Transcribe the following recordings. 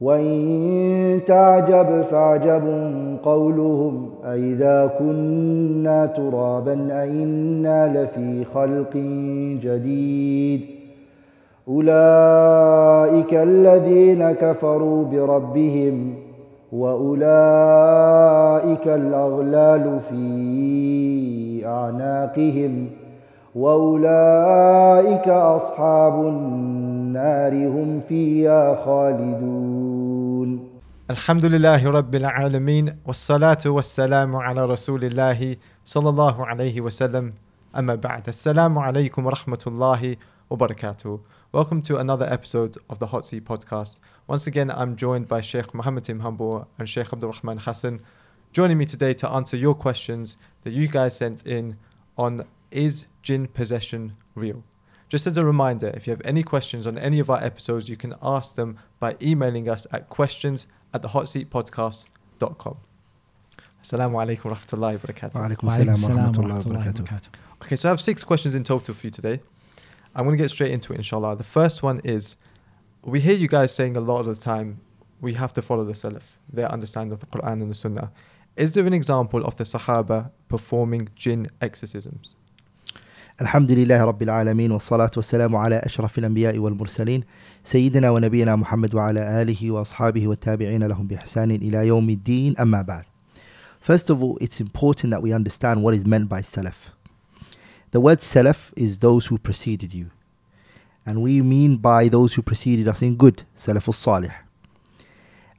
وإن تعجب فعجب قولهم أئذا كنا ترابا أئنا لفي خلق جديد. أولئك الذين كفروا بربهم وأولئك الأغلال في أعناقهم وأولئك أصحاب النار هم فيها خالدون. الحمد لله رب العالمين والصلاة والسلام على رسول الله صلى الله عليه وسلم أما بعد السلام عليكم ورحمة الله وبركاته Welcome to another episode of the Hot Seat Podcast. Once again, I'm joined by Sheikh Mohammed Tim Humble and Sheikh Abdul Rahman Hassan, joining me today to answer your questions that you guys sent in on is jinn possession real? Just as a reminder, if you have any questions on any of our episodes, you can ask them by emailing us at questions at thehotseatpodcast.com. Assalamu alaikum wa rahmatullahi alaikum wa rahmatullahi wa barakatuh. Okay, so I have six questions in total for you today. I'm going to get straight into it, inshallah. The first one is we hear you guys saying a lot of the time, we have to follow the Salaf, their understanding of the Quran and the Sunnah. Is there an example of the Sahaba performing jinn exorcisms? الحمد لله رب العالمين والصلاة والسلام على أشرف الأنبياء والمرسلين سيدنا ونبينا محمد وعلى آله وأصحابه والتابعين لهم بإحسان إلى يوم الدين أما بعد First of all, it's important that we understand what is meant by Salaf. The word Salaf is those who preceded you. And we mean by those who preceded us in good, Salaf al-Salih.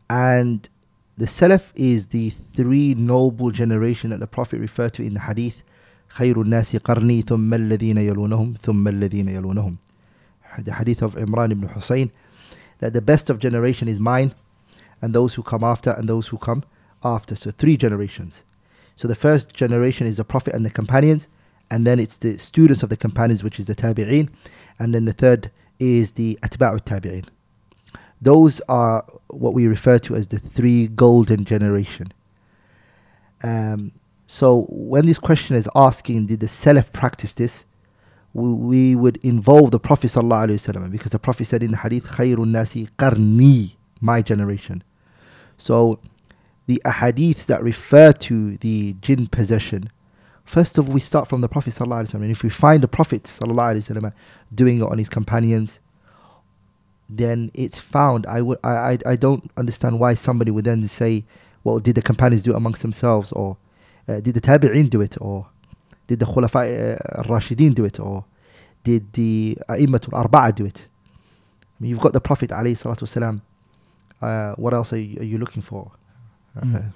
And the Salaf is the three noble generation that the Prophet referred to in the Hadith خير الناس قرني ثم الذين يلونهم ثم الذين يلونهم the hadith of Imran ibn Hussein that the best of generation is mine and those who come after and those who come after so three generations so the first generation is the prophet and the companions and then it's the students of the companions which is the tabi'in and then the third is the atba'u tabi'in those are what we refer to as the three golden generation um, so when this question is asking, did the Salaf practice this? We, we would involve the Prophet ﷺ because the Prophet said in the hadith, Khairun nasi qarni, my generation. So the ahadiths that refer to the jinn possession, first of all, we start from the Prophet ﷺ. And if we find the Prophet ﷺ doing it on his companions, then it's found. I, would, I, I, I don't understand why somebody would then say, well, did the companions do it amongst themselves or uh, did the Tabi'in do it or did the Khulafa uh, Rashidin do it or did the A'immatul Arba'a do it? I mean, you've got the Prophet alayhi salatu wasalam. Uh, what else are you, are you looking for? Mm.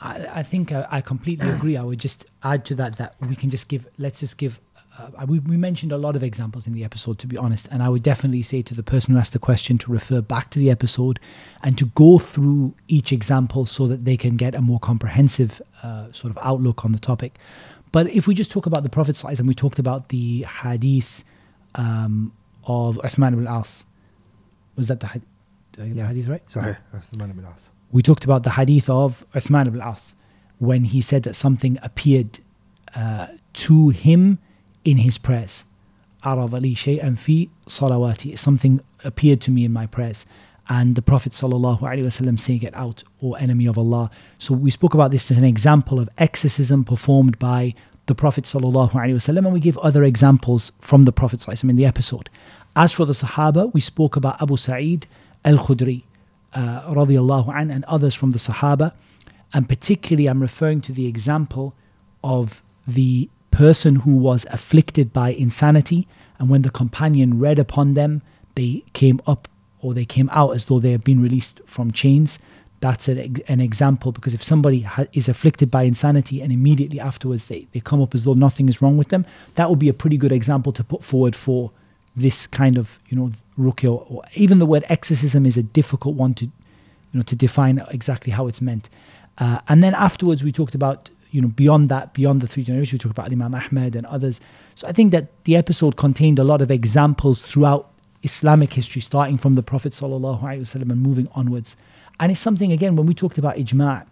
I, I think uh, I completely agree. I would just add to that that we can just give, let's just give, uh, we, we mentioned a lot of examples in the episode, to be honest. And I would definitely say to the person who asked the question to refer back to the episode and to go through each example so that they can get a more comprehensive uh, sort of outlook on the topic. But if we just talk about the Prophet size, and we talked about the hadith um, of Uthman ibn al-As, was that the, had- did the Yeah. hadith right? Sahih. That's the man ibn As. we talked about the hadith of Uthman ibn al-As when he said that something appeared uh, to him in his prayers. عرض لي شيئا في صلواتي. Something appeared to me in my prayers. And the Prophet sallallahu alaihi wasallam saying, "Get out, O enemy of Allah." So we spoke about this as an example of exorcism performed by the Prophet sallallahu alaihi wasallam, and we give other examples from the Prophet sallallahu alaihi wasallam in the episode. As for the Sahaba, we spoke about Abu Sa'id al-Khudri, uh, radiallahu an, and others from the Sahaba. And particularly, I'm referring to the example of the person who was afflicted by insanity. And when the companion read upon them, they came up or they came out as though they had been released from chains. That's an, example because if somebody is afflicted by insanity and immediately afterwards they, they come up as though nothing is wrong with them, that would be a pretty good example to put forward for this kind of, you know, ruqya. Or even the word exorcism is a difficult one to, you know, to define exactly how it's meant. Uh, and then afterwards, we talked about, you know, beyond that, beyond the three generations, we talk about Imam Ahmed and others. So I think that the episode contained a lot of examples throughout Islamic history, starting from the Prophet sallallahu alaihi wasallam and moving onwards. And it's something again when we talked about ijma',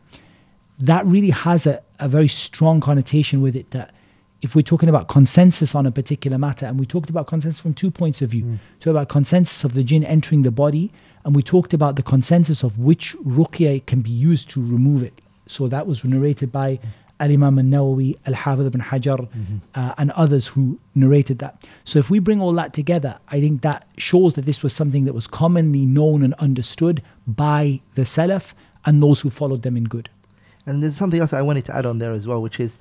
that really has a, a very strong connotation with it that if we're talking about consensus on a particular matter, and we talked about consensus from two points of view, mm. so about consensus of the jinn entering the body, and we talked about the consensus of which ruqya can be used to remove it. So that was narrated by mm. Al Imam al Nawawi, Al Hafid ibn Hajar, uh, and others who narrated that. So if we bring all that together, I think that shows that this was something that was commonly known and understood by the Salaf and those who followed them in good. And there's something else I wanted to add on there as well, which is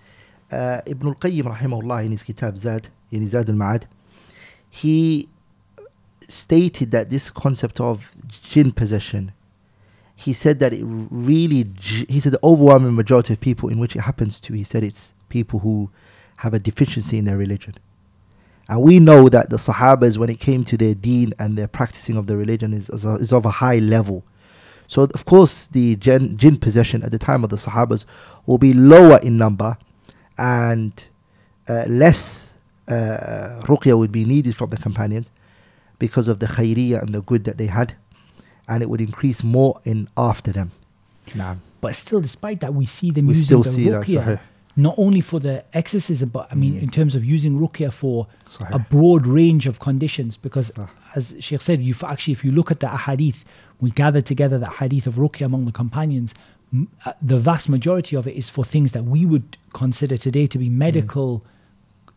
uh, Ibn al-Qayyim rahimahullah in his kitab Zad, in Zad al-Ma'ad, he stated that this concept of jinn possession, he said that it really, he said the overwhelming majority of people in which it happens to, he said it's people who have a deficiency in their religion. And we know that the Sahabas, when it came to their deen and their practicing of the religion, is, is, is of a high level. So, of course, the jinn, jinn possession at the time of the Sahabas will be lower in number and uh, less uh, ruqya would be needed from the companions because of the khayriyah and the good that they had. And it would increase more in after them. Naam. But still, despite that, we see them We using still the see that, ruqya Sahih. not only for the exorcism, but I mean, Mm. in terms of using ruqya for Sahih. a broad range of conditions. Because, Sah. as Sheikh said, you actually, if you look at the ahadith, we gathered together the hadith of ruqya among the companions. m- uh, The vast majority of it is for things that we would consider today to be Mm.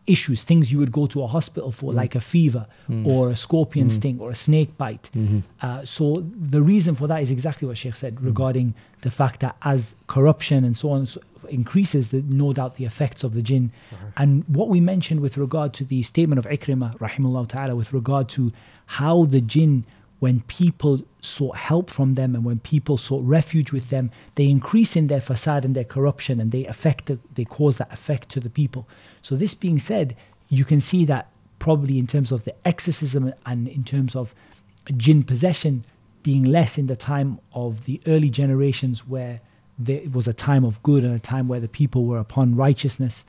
Issues, things you would go to a hospital for, like a fever Mm. or a scorpion sting or a snake bite. Mm-hmm. Uh, so the reason for that is exactly what Sheikh said Mm. regarding the fact that as corruption and so on so- increases, the, no doubt the effects of the jinn. And what we mentioned with regard to the statement of Ikrimah, rahimahullah ta'ala, with regard to how the jinn, when people sought help from them and when people sought refuge with them, they increase in their fasad and their corruption and they affect the, they cause that effect to the people. So this being said, you can see that probably in terms of the exorcism and in terms of jinn possession being less in the time of the early generations where there was a time of good and a time where the people were upon righteousness.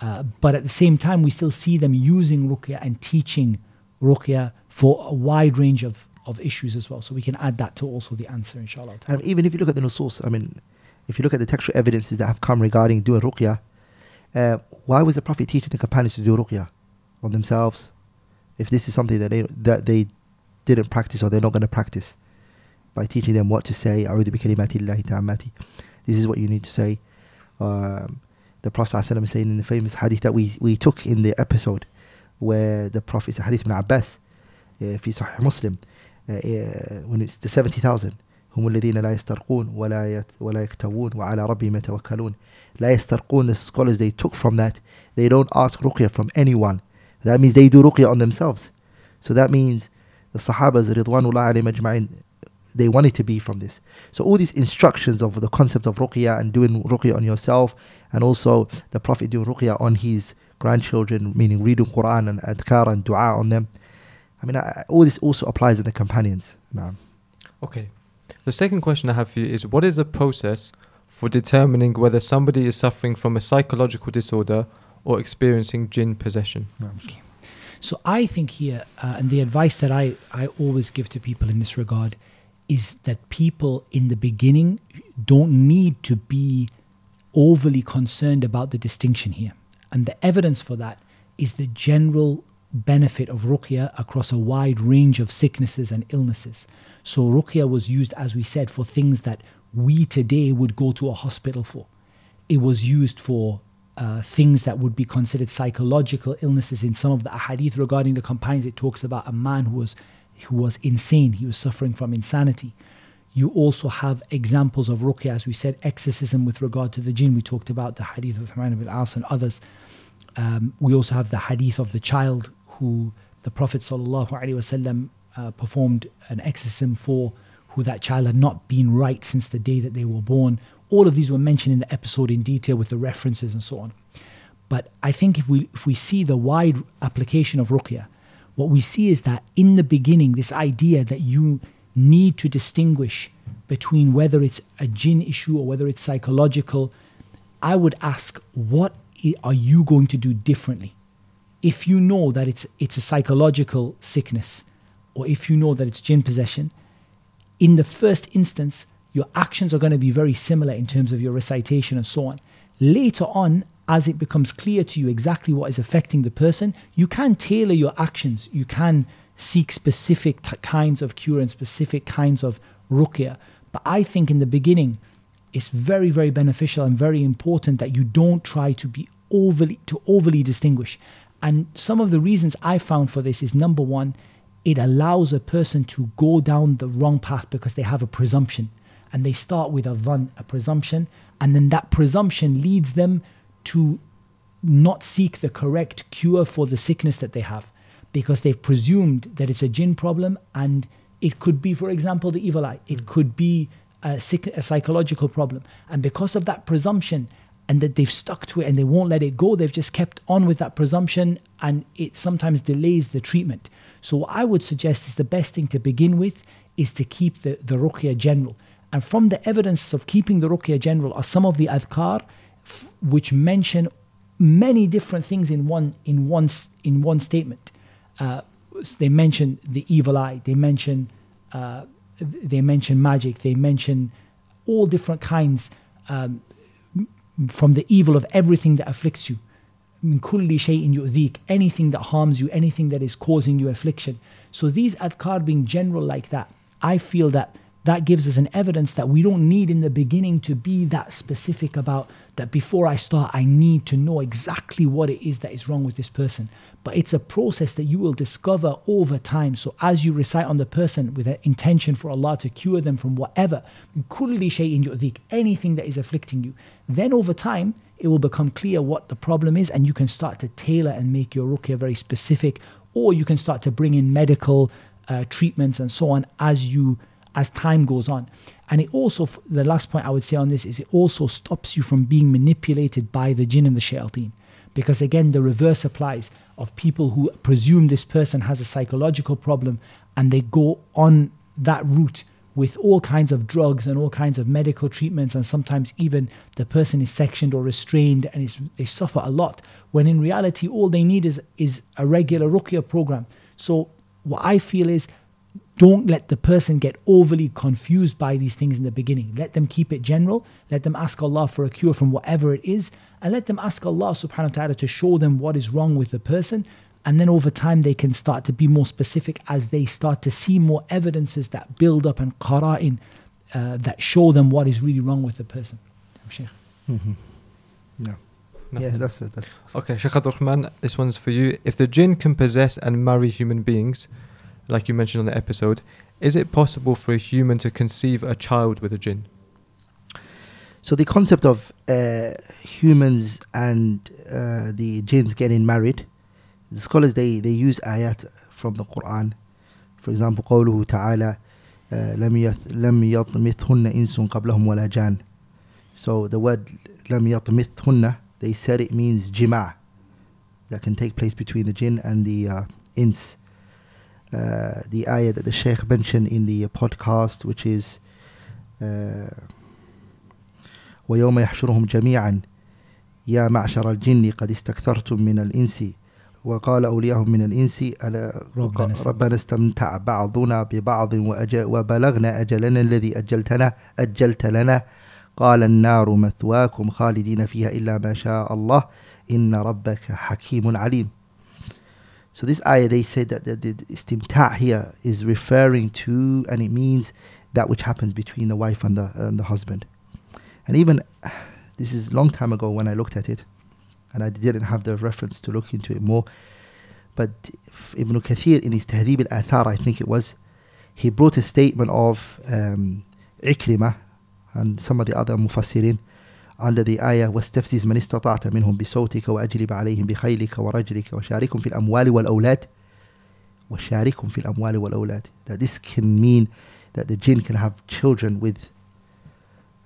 Uh, but at the same time, we still see them using ruqya and teaching ruqya for a wide range of, of issues as well. So we can add that to also the answer, inshallah. And even if you look at the nusus, I mean, if you look at the textual evidences that have come regarding doing ruqya, uh, why was the Prophet teaching the companions to do ruqya on themselves? If this is something that they that they didn't practice or they're not going to practice, by teaching them what to say, أعوذ بكلمات الله تامات. This is what you need to say. Um, the Prophet ﷺ is saying in the famous hadith that we, we took in the episode, where the Prophet, it's a hadith ibn Abbas, uh, في صحيح مسلم, uh, uh, when it's the 70,000 هم الذين لا يسترقون ولا يت ولا يكتوون وعلى ربهم يتوكلون لا يسترقون the scholars they took from that they don't ask ruqya from anyone that means they do ruqya on themselves so that means the sahabas ridwanullah alayhim ajma'in they wanted to be from this so all these instructions of the concept of ruqya and doing ruqya on yourself and also the prophet doing ruqya on his grandchildren meaning reading quran and adhkar and dua on them i mean I, all this also applies in the companions now Okay. The second question I have for you is what is the process for determining whether somebody is suffering from a psychological disorder or experiencing jinn possession? Okay. So I think here, uh, and the advice that I, I always give to people in this regard is that people in the beginning don't need to be overly concerned about the distinction here. And the evidence for that is the general benefit of ruqya across a wide range of sicknesses and illnesses. So ruqya was used, as we said, for things that we today would go to a hospital for. It was used for uh, things that would be considered psychological illnesses. In some of the ahadith regarding the companions, it talks about a man who was who was insane. He was suffering from insanity. You also have examples of ruqya, as we said, exorcism with regard to the jinn. We talked about the hadith of Uthman ibn As and others. Um, we also have the hadith of the child who the Prophet wasallam uh, performed an exorcism for, who that child had not been right since the day that they were born. All of these were mentioned in the episode in detail with the references and so on. But I think if we if we see the wide application of ruqya, what we see is that in the beginning, this idea that you need to distinguish between whether it's a jinn issue or whether it's psychological, I would ask, what are you going to do differently? If you know that it's it's a psychological sickness, or if you know that it's jinn possession, in the first instance, your actions are going to be very similar in terms of your recitation and so on. Later on, as it becomes clear to you exactly what is affecting the person, you can tailor your actions. You can seek specific kinds of cure and specific kinds of ruqya. But I think in the beginning, it's very, very beneficial and very important that you don't try to be overly to overly distinguish. And some of the reasons I found for this is number one, it allows a person to go down the wrong path because they have a presumption. And they start with a van, a presumption, and then that presumption leads them to not seek the correct cure for the sickness that they have because they've presumed that it's a jinn problem and it could be, for example, the evil eye. It could be a, sick, a psychological problem. And because of that presumption and that they've stuck to it and they won't let it go, they've just kept on with that presumption and it sometimes delays the treatment. So, what I would suggest is the best thing to begin with is to keep the, the ruqya general. And from the evidence of keeping the ruqya general are some of the adhkar f- which mention many different things in one in one in one statement. Uh, s- they mention the evil eye. They mention uh, they mention magic. They mention all different kinds um, from the evil of everything that afflicts you. Anything that harms you, anything that is causing you affliction. So these adhkar being general like that, I feel that that gives us an evidence that we don't need in the beginning to be that specific about that before I start, I need to know exactly what it is that is wrong with this person. But it's a process that you will discover over time. So as you recite on the person with an intention for Allah to cure them from whatever, anything that is afflicting you, then over time, it will become clear what the problem is and you can start to tailor and make your ruqya very specific or you can start to bring in medical uh, treatments and so on as you as time goes on. And it also, the last point I would say on this is it also stops you from being manipulated by the jinn and the shayateen. Because again, the reverse applies of people who presume this person has a psychological problem and they go on that route with all kinds of drugs and all kinds of medical treatments, and sometimes even the person is sectioned or restrained and they suffer a lot. When in reality, all they need is, is a regular ruqya program. So, what I feel is don't let the person get overly confused by these things in the beginning. Let them keep it general. Let them ask Allah for a cure from whatever it is. And let them ask Allah subhanahu wa ta'ala to show them what is wrong with the person. And then over time, they can start to be more specific as they start to see more evidences that build up and qara'in uh, that show them what is really wrong with the person. Sheikh. No. No. Yeah, that's it. That's Okay, Sheikh Abdul Rahman, this one's for you. If the jinn can possess and marry human beings, like you mentioned on the episode, is it possible for a human to conceive a child with a jinn? So the concept of uh, humans and uh, the jinns getting married, the scholars they, they use ayat from the Quran. For example, قوله تعالى uh, لم يث- لم يطمثهن إنس قبلهم ولا جان. So the word لم يطمثهن, they said it means jima' that can take place between the jinn and the uh, ins. Uh, the ayah that the Sheikh mentioned in the podcast, which is uh, ويوم يحشرهم جميعا يا معشر الجن قد استكثرتم من الإنس وقال أولياءهم من الإنس ألا ربنا. ربنا استمتع بعضنا ببعض وأج- وبلغنا أجلنا الذي أجلتنا أجلت لنا قال النار مثواكم خالدين فيها إلا ما شاء الله إن ربك حكيم عليم So this ayah, they say that the, the istimta' here is referring to, and it means that which happens between the wife and the and the husband. And even this is a long time ago when I looked at it, and I didn't have the reference to look into it more. But Ibn Kathir in his Tahdhib al-Athar, I think it was, he brought a statement of um, Ikrimah and some of the other mufassirin the ayah واستفزز من استطعت منهم بصوتك وأجلب عليهم بخيلك ورجلك. وشاركهم في الأموال والأولاد. وشاركهم في الأموال والأولاد. That this can mean that the jinn can have children with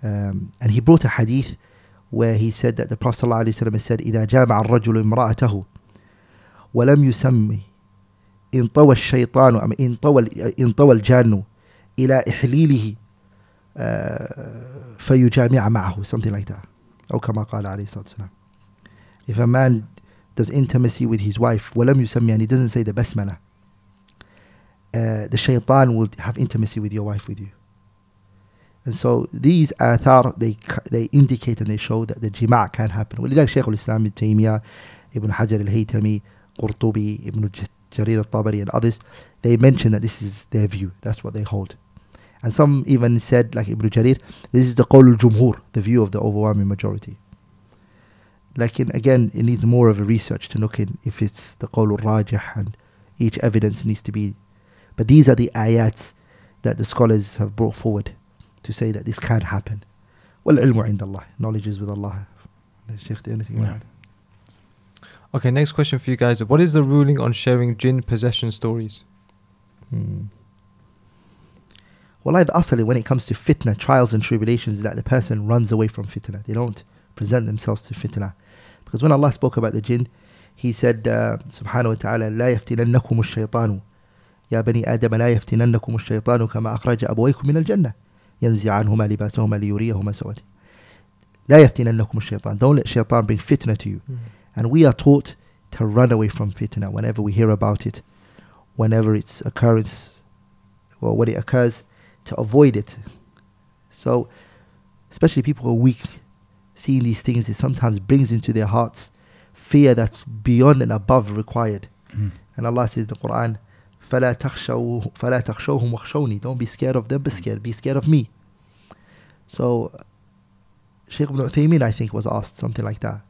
um, and he brought a hadith where he said that the Prophet ﷺ said إذا جامع الرجل امرأته ولم يسمي انطوى الشيطان أم انطوى انطوى الجان إلى إحليله فيجامع معه something like that أو كما قال عليه الصلاة والسلام if a man does intimacy with his wife ولم يسمي and he doesn't say the basmala uh, the shaitan will have intimacy with your wife with you And so these athar, they, c- they indicate and they show that the jima' can happen. ولذلك شيخ الإسلام ابن تيمية, Ibn Hajar al-Haytami, Qurtubi, Ibn J- Jarir al-Tabari and others, they mention that this is their view. That's what they hold. And some even said, like Ibn Jarir, this is the qawl al-jumhur, the view of the overwhelming majority. Like in, again, it needs more of a research to look in if it's the qawl al-rajih and each evidence needs to be. But these are the ayats that the scholars have brought forward to say that this can happen. Well, ilmu indallah, knowledge is with Allah. Sheikh, anything? Yeah. Okay, next question for you guys. What is the ruling on sharing jinn possession stories? Hmm. Well, the asali when it comes to fitna, trials and tribulations, is that the person runs away from fitna. They don't present themselves to fitna. Because when Allah spoke about the jinn, He said, uh, subhanahu wa ta'ala, لا يفتننكم الشيطان يا بني آدم لا يفتننكم الشيطان كما أخرج أبويكم من الجنة ينزع عنهما لباسهما ليريهما سوءته لا يفتننكم الشيطان Don't let shaitan bring fitna to you. And we are taught to run away from fitna whenever we hear about it, whenever its occurrence or when it occurs, to avoid it. So, especially people who are weak, seeing these things, it sometimes brings into their hearts fear that's beyond and above required. Mm. And Allah says in the Quran, فَلَا تَخْشَوْ فَلَا تَخْشَوْهُمْ وَخْشَوْنِي Don't be scared of them, be scared, be scared of me. So, Shaykh ibn Uthaymeen, I think, was asked something like that.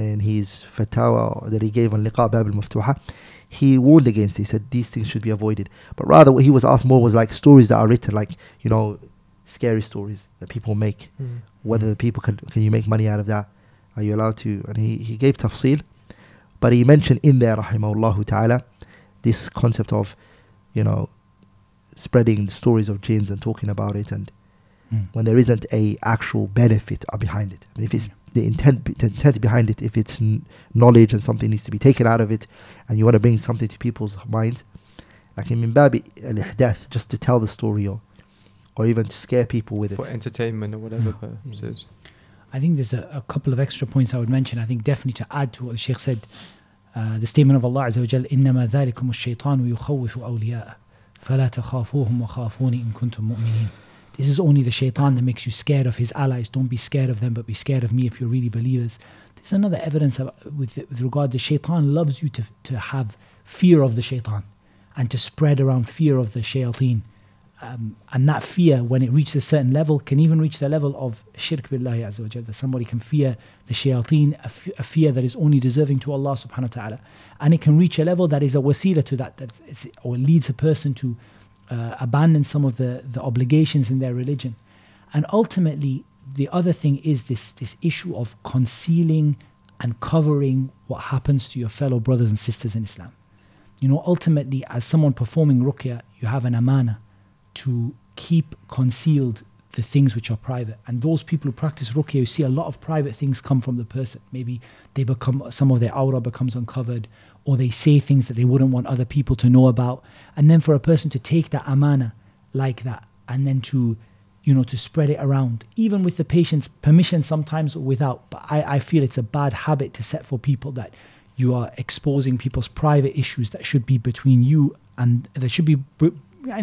And his fatwa that he gave on Liqa Bab al-Maftuha, he warned against it. He said these things should be avoided. But rather, what he was asked more was like stories that are written, like, you know, scary stories that people make. Whether the people can, can you make money out of that? Are you allowed to? And he, he gave tafsil. But he mentioned in there, rahimahullah ta'ala, this concept of, you know, spreading the stories of jinns and talking about it and Mm. when there isn't a actual benefit behind it. I mean, if it's the intent, the intent behind it, if it's n- knowledge and something needs to be taken out of it, and you want to bring something to people's minds, like in Mimbabi al just to tell the story or, or even to scare people with it. For entertainment or whatever Mm. purposes. I think there's a, a couple of extra points I would mention. I think definitely to add to what the Sheikh said, uh, the statement of Allah Azza wa Jal, إنما ذلكم الشيطان يخوف أولياءه فلا تخافوهم وخافوني إن كنتم مؤمنين. this is only the shaitan that makes you scared of his allies. Don't be scared of them, but be scared of me if you're really believers. There's another evidence with, with regard to shaitan loves you to, to have fear of the shaitan and to spread around fear of the shayateen. Um, and that fear, when it reaches a certain level, can even reach the level of shirk billahi azza wa that somebody can fear the shayateen, a, f- a fear that is only deserving to Allah subhanahu wa ta'ala. And it can reach a level that is a wasila to that, that or leads a person to uh, abandon some of the, the obligations in their religion. And ultimately, the other thing is this, this issue of concealing and covering what happens to your fellow brothers and sisters in Islam. You know, ultimately, as someone performing ruqya, you have an amana to keep concealed the things which are private. And those people who practice ruqya, you see a lot of private things come from the person. Maybe they become, some of their aura becomes uncovered, or they say things that they wouldn't want other people to know about. And then for a person to take that amana like that, and then to, you know, to spread it around, even with the patient's permission sometimes without. But I, I feel it's a bad habit to set for people that you are exposing people's private issues that should be between you and that should be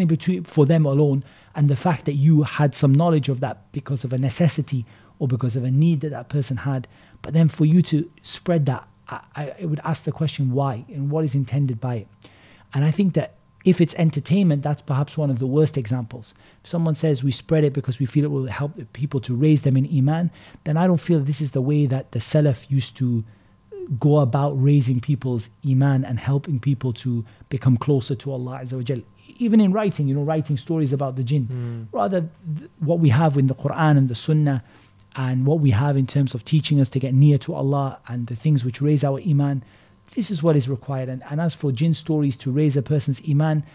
between for them alone and the fact that you had some knowledge of that because of a necessity or because of a need that that person had but then for you to spread that I, I would ask the question why and what is intended by it and I think that if it's entertainment, that's perhaps one of the worst examples. If someone says we spread it because we feel it will help the people to raise them in Iman, then I don't feel this is the way that the Salaf used to go about raising people's Iman and helping people to become closer to Allah Azza wa Jal. Even in writing, you know, writing stories about the jinn. Hmm. Rather, th- what we have in the Quran and the Sunnah and what we have in terms of teaching us to get near to Allah and the things which raise our Iman, this is what is required. And, and as for jinn stories to raise a person's Iman,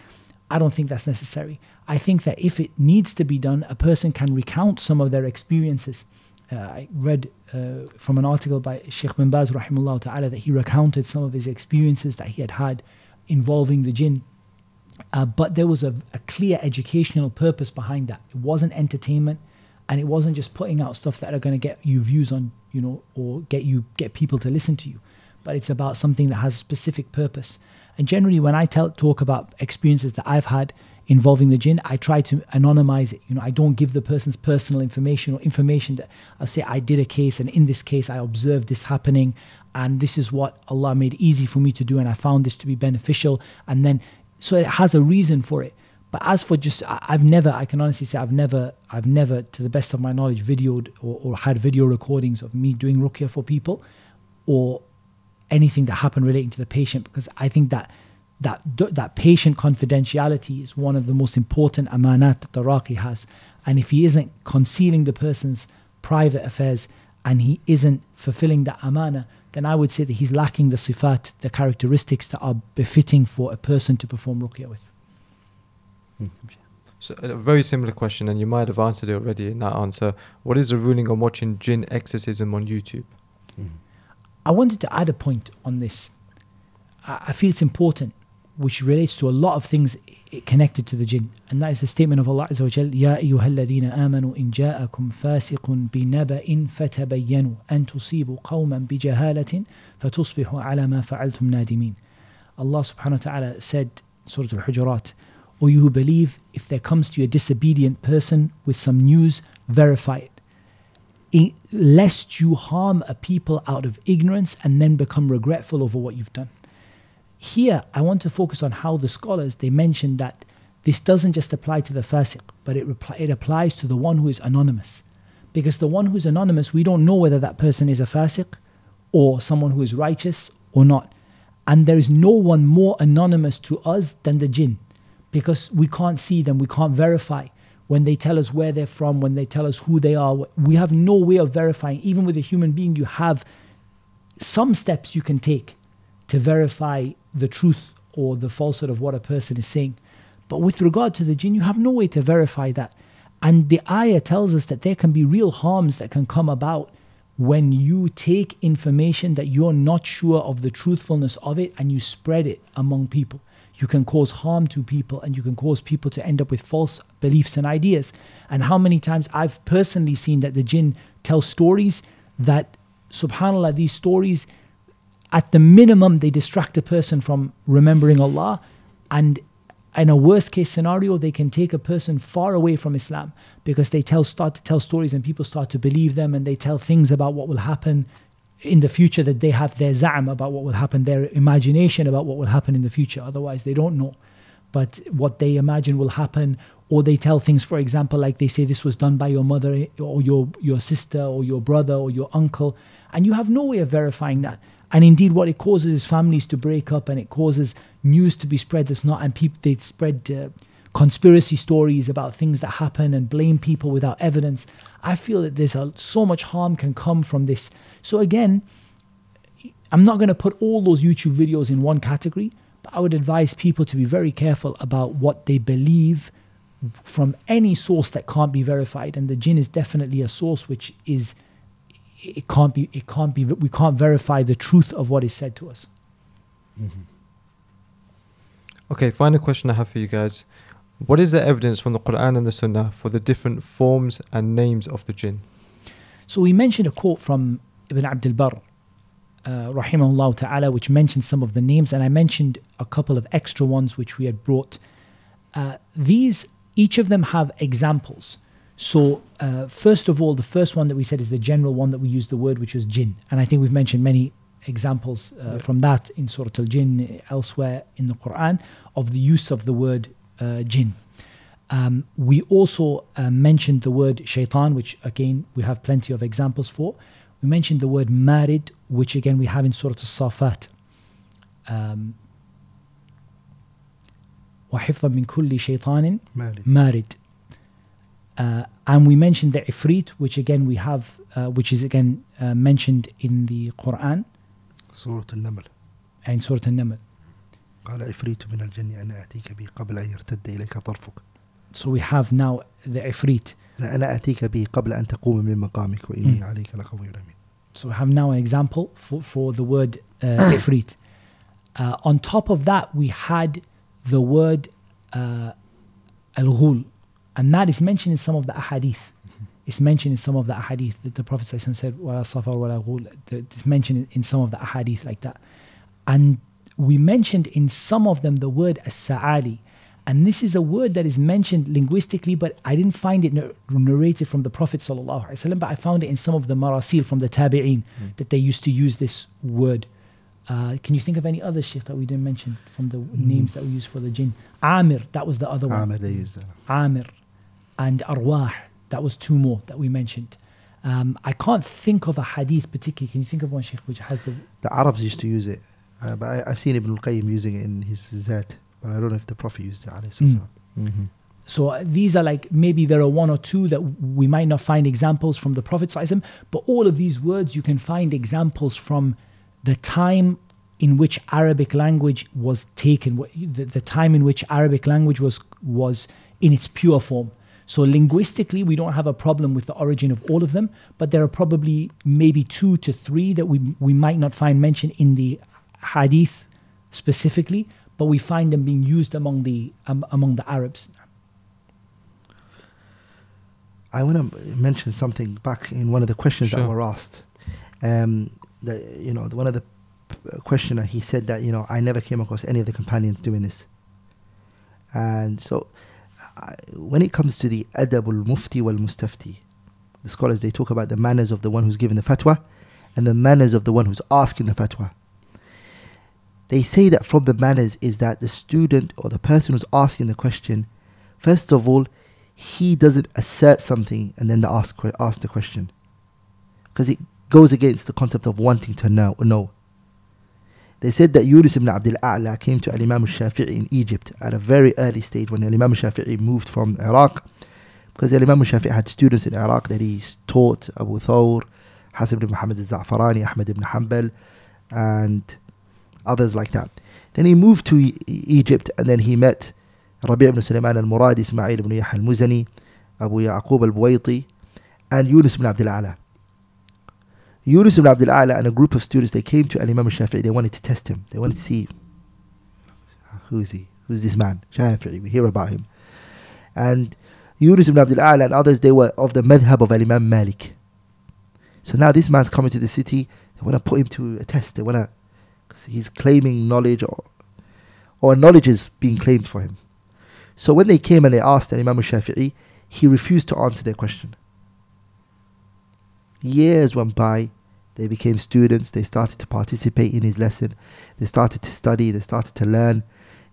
I don't think that's necessary. I think that if it needs to be done, a person can recount some of their experiences. Uh, I read uh, from an article by Sheikh bin Baz rahimahullah ta'ala that he recounted some of his experiences that he had had involving the jinn. Uh, but there was a, a clear educational purpose behind that. It wasn't entertainment, and it wasn't just putting out stuff that are going to get you views on, you know, or get you get people to listen to you. But it's about something that has a specific purpose. And generally, when I tell talk about experiences that I've had, involving the jinn, I try to anonymize it. You know, I don't give the person's personal information or information that I say I did a case and in this case I observed this happening and this is what Allah made easy for me to do and I found this to be beneficial and then so it has a reason for it. But as for just, I- I've never, I can honestly say, I've never, I've never, to the best of my knowledge, videoed or, or had video recordings of me doing ruqya for people, or anything that happened relating to the patient, because I think that that that patient confidentiality is one of the most important amanat that the raqi has, and if he isn't concealing the person's private affairs and he isn't fulfilling that amana, then I would say that he's lacking the sifat, the characteristics that are befitting for a person to perform ruqya with. So a very similar question, and you might have answered it already in that answer. What is the ruling on watching jinn exorcism on YouTube? Mm. I wanted to add a point on this. I, I, feel it's important, which relates to a lot of things connected to the jinn, and that is the statement of Allah Azza wa Jal: "Ya ayyuhalladhina amanu in ja'akum fasiqun binaba'in fatabayyanu an tusibu qawman bijahalatin fatusbihu ala ma fa'altum nadimin." Allah subhanahu wa ta'ala said Surah Al-Hujurat, O you who believe, if there comes to you a disobedient person with some news, verify it i- lest you harm a people out of ignorance and then become regretful over what you've done. Here, I want to focus on how the scholars they mention that this doesn't just apply to the fasiq, but it, it applies to the one who is anonymous. Because the one who's anonymous, we don't know whether that person is a fasiq or someone who is righteous or not. And there is no one more anonymous to us than the jinn because we can't see them, we can't verify. When they tell us where they're from, when they tell us who they are, we have no way of verifying. Even with a human being, you have some steps you can take to verify the truth or the falsehood of what a person is saying. But with regard to the jinn, you have no way to verify that. And the ayah tells us that there can be real harms that can come about when you take information that you're not sure of the truthfulness of it and you spread it among people. You can cause harm to people and you can cause people to end up with false beliefs and ideas. And how many times I've personally seen that the jinn tell stories that, subhanAllah, these stories at the minimum they distract a person from remembering Allah and in a worst case scenario they can take a person far away from Islam because they tell start to tell stories and people start to believe them and they tell things about what will happen in the future that they have their za'am about what will happen their imagination about what will happen in the future. Otherwise they don't know. But what they imagine will happen or they tell things for example like they say this was done by your mother or your your sister or your brother or your uncle and you have no way of verifying that. And indeed what it causes is families to break up and it causes news to be spread that's not and people they spread uh, conspiracy stories about things that happen and blame people without evidence i feel that there's a, so much harm can come from this. So again i'm not going to put all those youtube videos in one category but i would advise people to be very careful about what they believe from any source that can't be verified. And the jinn is definitely a source which is it can't be it can't be we can't verify the truth of what is said to us. Mm-hmm. Okay, final question I have for you guys. What is the evidence from the Quran and the Sunnah for the different forms and names of the jinn? So we mentioned a quote from Ibn Abdul Barr, uh, rahimahullah ta'ala, which mentions some of the names, and I mentioned a couple of extra ones which we had brought. Uh, these, each of them have examples. So, uh, first of all, the first one that we said is the general one that we used the word, which was jinn. And I think we've mentioned many examples uh, from that in Surah Al Jinn, elsewhere in the Quran, of the use of the word uh, jinn. Um, we also uh, mentioned the word shaitan, which again we have plenty of examples for. We mentioned the word marid, which again we have in Surah Al-Safat. Um, وحفظا من كل شيطان مالك marid. Uh, and we mentioned the ifrit, which again we have, uh, which is again uh, mentioned in the Quran سورة النمل and Surah An-Naml. قال عفريت من الجن أنا آتيك به قبل أن يرتد إليك طرفك So we have now the ifrit. لا أنا آتيك به قبل أن تقوم من مقامك وإني عليك لقوي أمين So we have now an example for, for the word uh, ifrit. Uh, on top of that, we had the word uh, al-ghul, and that is mentioned in some of the ahadith. It's mentioned in some of the ahadith that the Prophet ﷺ said, "Wala safar wala ghul." The- It's mentioned in some of the ahadith like that, and we mentioned in some of them the word as-sa'ali, And this is a word that is mentioned linguistically, but I didn't find it narrated from the Prophet sallallahu alaihi wasallam. But I found it in some of the marasil from the tabi'een that they used to use this word. Uh, can you think of any other sheikh that we didn't mention from the names that we use for the jinn? Amir, that was the other one. Ahmed, they used that. Amir and Arwah. That was two more that we mentioned. Um, I can't think of a hadith particularly. Can you think of one, Sheikh, which has the. The Arabs used to use it, uh, but I, I've seen Ibn al-Qayyim using it in his Zad, but I don't know if the Prophet used it. Mm. Mm-hmm. So uh, these are like maybe there are one or two that we might not find examples from the Prophet, ﷺ, but all of these words you can find examples from the time in which Arabic language was taken, wh- the, the time in which Arabic language was was in its pure form. So linguistically, we don't have a problem with the origin of all of them, but there are probably maybe two to three that we we might not find mentioned in the hadith specifically, but we find them being used among the um, among the Arabs. I want to mention something back in one of the questions that were asked. Um, the, you know, one of the questioner he said that you know I never came across any of the companions doing this. And so, I, when it comes to the adabul mufti wal mustafti, the scholars they talk about the manners of the one who's giving the fatwa, and the manners of the one who's asking the fatwa. They say that from the manners is that the student or the person who's asking the question, first of all, he doesn't assert something and then the ask ask the question. Because it goes against the concept of wanting to know know. They said that Yunus ibn Abdul A'la came to Al-Imam al-Shafi'i in Egypt at a very early stage when Al-Imam al-Shafi'i moved from Iraq. Because Al-Imam al-Shafi'i had students in Iraq that he taught Abu Thawr, Hasan ibn Muhammad al-Za'farani, Ahmad ibn Hanbal and others like that. Then he moved to Egypt and then he met Rabi' ibn Sulaiman al-Muradi, Ismail ibn Yahya al-Muzani, Abu Yaqub al-Buwayti, and Yunus ibn Abdul Ala. Yunus ibn Abdul Ala and a group of students, they came to Imam Shafi'i, they wanted to test him, they wanted to see who is he, who is this man, Shafi'i, we hear about him. And Yunus ibn Abdul Ala and others, they were of the madhab of Imam Malik. So now this man's coming to the city, they want to put him to a test, they want to because he's claiming knowledge or or knowledge is being claimed for him so when they came and they asked Imam al-Shafi'i, he refused to answer their question. Years went by, they became students, they started to participate in his lesson, they started to study, they started to learn.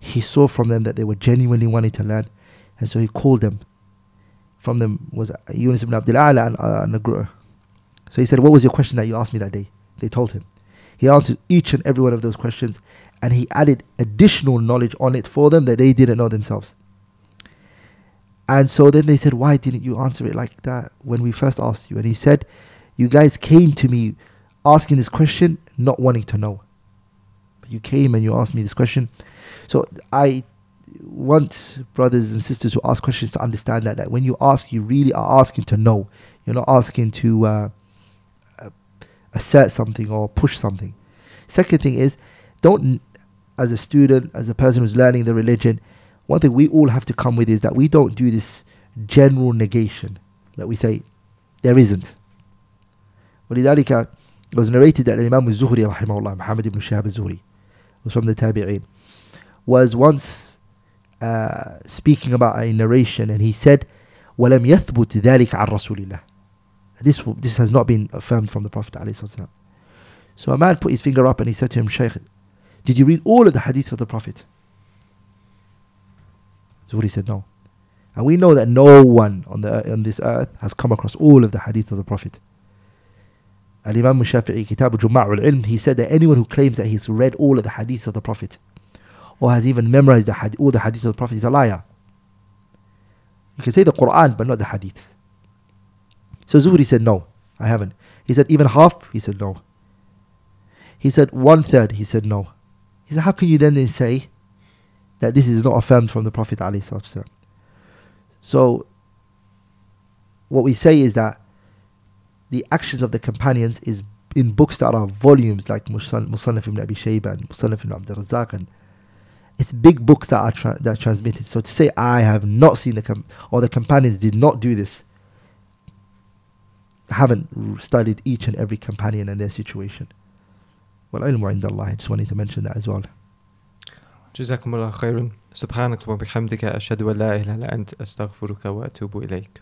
He saw from them that they were genuinely wanting to learn, and so he called them. From them was Yunus ibn Abdul Ala and, uh, So he said, What was your question that you asked me that day? They told him. He answered each and every one of those questions, and he added additional knowledge on it for them that they didn't know themselves. And so then they said, Why didn't you answer it like that when we first asked you? And he said, You guys came to me asking this question, not wanting to know. You came and you asked me this question. So I want brothers and sisters who ask questions to understand that, that when you ask, you really are asking to know. You're not asking to uh, assert something or push something. Second thing is, don't, as a student, as a person who's learning the religion, one thing we all have to come with is that we don't do this general negation that we say there isn't. ولذلك it was narrated that Imam al-Zuhri rahimahullah, Muhammad ibn Shahab al-Zuhri, was from the Tabi'een, was once uh, speaking about a narration and he said, وَلَمْ يَثْبُتْ ذَلِكَ عَنْ رَسُولِ اللَّهِ this, this has not been affirmed from the Prophet ﷺ. So a man put his finger up and he said to him, Shaykh, did you read all of the hadith of the Prophet? Zuhri said no. And we know that no one on the on this earth has come across all of the hadith of the Prophet. Al Imam Shafi'i, Kitab al Ilm, he said that anyone who claims that he's read all of the hadith of the Prophet or has even memorized the hadith, all the hadith of the Prophet is a liar. You can say the Quran, but not the hadiths. So Zuhri said, No, I haven't. He said, Even half? He said, No. He said, One third? He said, No. He said, How can you then, then say that this is not affirmed from the Prophet? ﷺ? So, what we say is that the actions of the companions is in books that are volumes like Musannaf ibn Abi Shayba and Musannaf ibn Abd Razzaq and it's big books that are tra- that are transmitted. So to say I have not seen the com- or the companions did not do this, haven't r- studied each and every companion and their situation. Well, ilmu inda Allah. I just wanted to mention that as well. جزاكم الله خيرا سبحانك وبحمدك أشهد أن لا إله إلا أنت أستغفرك وأتوب إليك